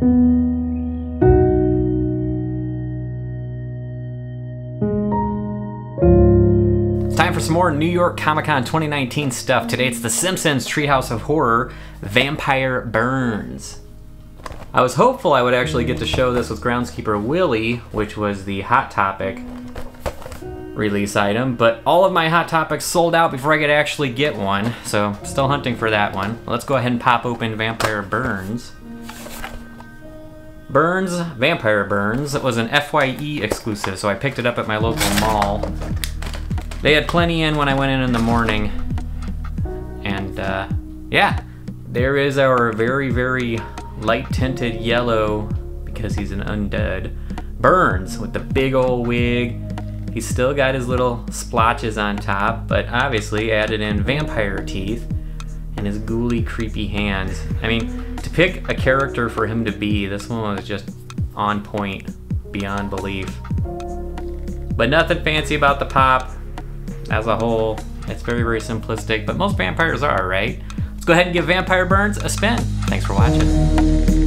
Time for some more New York Comic Con 2019 stuff. Today it's The Simpsons Treehouse of Horror Vampire Burns. I was hopeful I would actually get to show this with Groundskeeper Willie, which was the Hot Topic release item, but all of my Hot Topics sold out before I could actually get one, so still hunting for that one. Let's go ahead and pop open Vampire Burns. Burns, Vampire Burns, it was an FYE exclusive, so I picked it up at my local mall. They had plenty in when I went in in the morning. And uh, yeah, there is our very, very light tinted yellow, because he's an undead, Burns with the big old wig. He's still got his little splotches on top, but obviously added in vampire teeth and his ghouly, creepy hands. I mean, to pick a character for him to be, this one was just on point, beyond belief. But nothing fancy about the pop as a whole. It's very, very simplistic, but most vampires are, right? Let's go ahead and give Vampire Burns a spin. Thanks for watching.